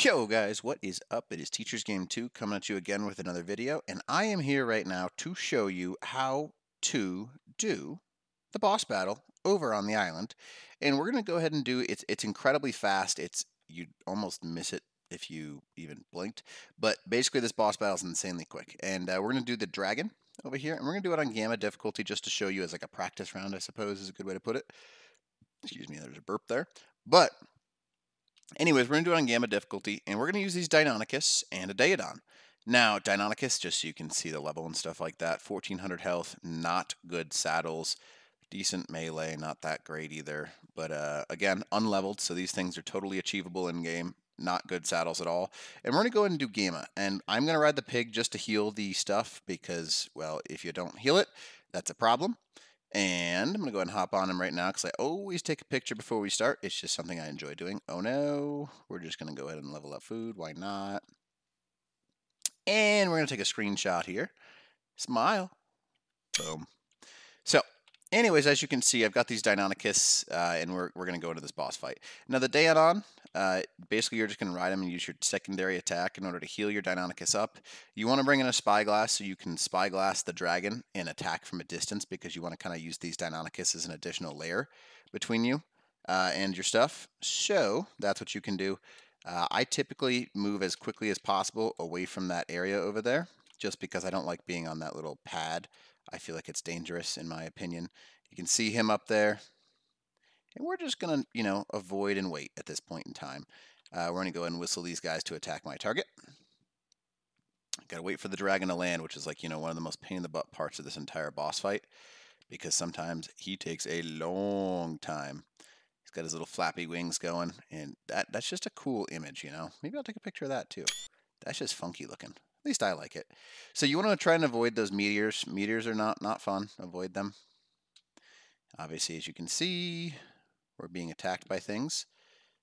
Yo guys, what is up? It is Teachers Game Too coming at you again with another video, and I am here right now to show you how to do the boss battle over on the island. And we're going to go ahead and do it's it's incredibly fast. It's you'd almost miss it if you even blinked. But basically this boss battle is insanely quick. And uh, we're going to do the dragon over here, and we're going to do it on gamma difficulty just to show you as like a practice round, I suppose is a good way to put it. Excuse me, there's a burp there. But Anyways, we're going to do it on Gamma difficulty, and we're going to use these Deinonychus and a Daeodon. Now, Deinonychus, just so you can see the level and stuff like that, 1400 health, not good saddles, decent melee, not that great either. But uh, again, unleveled, so these things are totally achievable in game, not good saddles at all. And we're going to go ahead and do Gamma, and I'm going to ride the pig just to heal the stuff because, well, if you don't heal it, that's a problem. And I'm going to go ahead and hop on him right now because I always take a picture before we start. It's just something I enjoy doing. Oh no, we're just going to go ahead and level up food. Why not? And we're going to take a screenshot here. Smile. Boom. So anyways, as you can see, I've got these Deinonychus, uh, and we're, we're going to go into this boss fight. Now, the Daeodon, uh, basically, you're just going to ride him and use your secondary attack in order to heal your Deinonychus up. You want to bring in a Spyglass so you can Spyglass the dragon and attack from a distance because you want to kind of use these Deinonychus as an additional layer between you uh, and your stuff. So that's what you can do. Uh, I typically move as quickly as possible away from that area over there just because I don't like being on that little pad. I feel like it's dangerous in my opinion. You can see him up there. And we're just going to, you know, avoid and wait at this point in time. Uh, we're going to go ahead and whistle these guys to attack my target. Got to wait for the dragon to land, which is like, you know, one of the most pain in the butt parts of this entire boss fight. Because sometimes he takes a long time. He's got his little flappy wings going. And that that's just a cool image, you know. Maybe I'll take a picture of that too. That's just funky looking. Least I like it. So you want to try and avoid those meteors. Meteors are not, not fun. Avoid them. Obviously, as you can see, we're being attacked by things.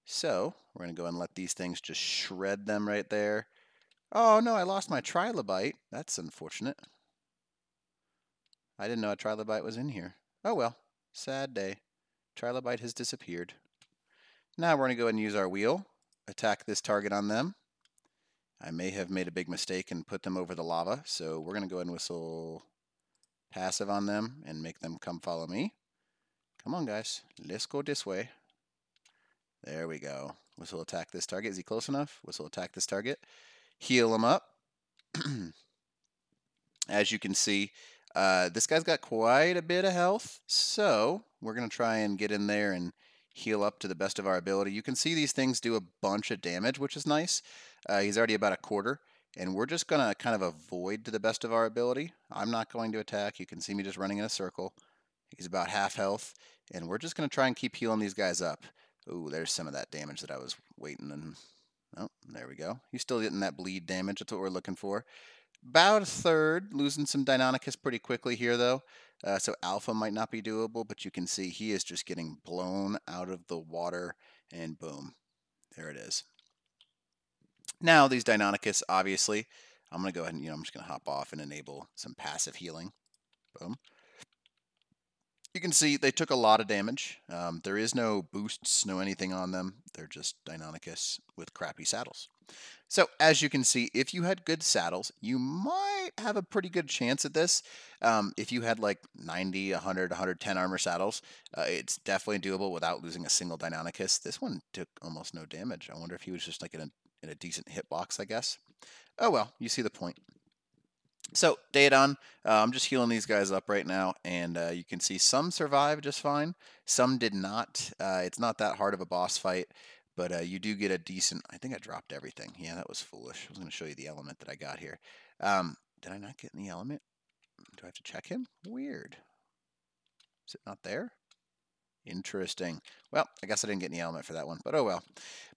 So we're going to go and let these things just shred them right there. Oh no, I lost my trilobite. That's unfortunate. I didn't know a trilobite was in here. Oh well, sad day. Trilobite has disappeared. Now we're going to go and use our wheel, attack this target on them. I may have made a big mistake and put them over the lava, so we're going to go ahead and whistle passive on them and make them come follow me. Come on, guys. Let's go this way. There we go. Whistle attack this target. Is he close enough? Whistle attack this target. Heal him up. As you can see, uh, this guy's got quite a bit of health, so we're going to try and get in there and heal up to the best of our ability. You can see these things do a bunch of damage, which is nice. Uh, he's already about a quarter, and we're just going to kind of avoid to the best of our ability. I'm not going to attack. You can see me just running in a circle. He's about half health, and we're just going to try and keep healing these guys up. Ooh, there's some of that damage that I was waiting and oh, there we go. He's still getting that bleed damage. That's what we're looking for. About a third, losing some Deinonychus pretty quickly here, though. Uh, so Alpha might not be doable, but you can see he is just getting blown out of the water, and boom, there it is. Now, these Deinonychus, obviously, I'm going to go ahead and, you know, I'm just going to hop off and enable some passive healing. Boom you can see they took a lot of damage. Um, there is no boosts, no anything on them. They're just Deinonychus with crappy saddles. So as you can see, if you had good saddles, you might have a pretty good chance at this. Um, if you had like 90, 100, 110 armor saddles, uh, it's definitely doable without losing a single Deinonychus. This one took almost no damage. I wonder if he was just like in a, in a decent hitbox, I guess. Oh well, you see the point. So, Daeodon, uh, I'm just healing these guys up right now, and uh, you can see some survived just fine. Some did not. Uh, it's not that hard of a boss fight, but uh, you do get a decent... I think I dropped everything. Yeah, that was foolish. I was going to show you the element that I got here. Um, did I not get any element? Do I have to check him? Weird. Is it not there? Interesting. Well, I guess I didn't get any element for that one, but oh well.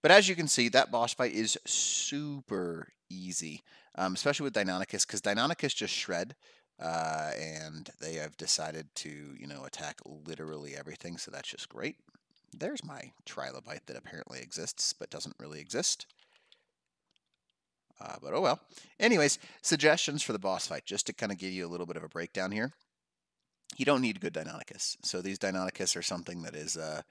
But as you can see, that boss fight is super easy, um, especially with Deinonychus, because Deinonychus just shred, uh, and they have decided to, you know, attack literally everything, so that's just great. There's my trilobite that apparently exists, but doesn't really exist. Uh, but oh well. Anyways, suggestions for the boss fight, just to kind of give you a little bit of a breakdown here you don't need good Deinonychus. So these Deinonychus are something that is, uh,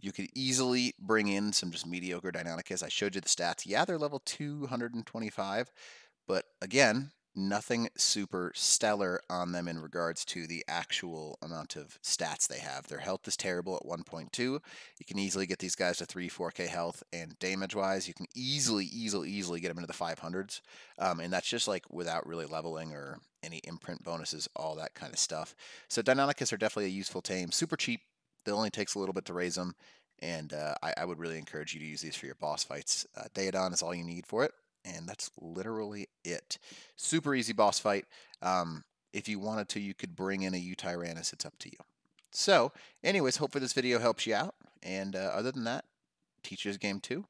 You could easily bring in some just mediocre Deinonychus. I showed you the stats. Yeah, they're level 225, but again, nothing super stellar on them in regards to the actual amount of stats they have. Their health is terrible at 1.2. You can easily get these guys to 3, 4k health, and damage wise, you can easily, easily, easily get them into the 500s. Um, and that's just like without really leveling or any imprint bonuses, all that kind of stuff. So Deinonychus are definitely a useful tame. Super cheap. It only takes a little bit to raise them. And uh, I, I, would really encourage you to use these for your boss fights. Uh, Daeodon is all you need for it and that's literally it. Super easy boss fight. Um, if you wanted to, you could bring in a Yutyrannus. It's up to you. So, anyways, hopefully this video helps you out. And uh, other than that, Teacher's Game Too,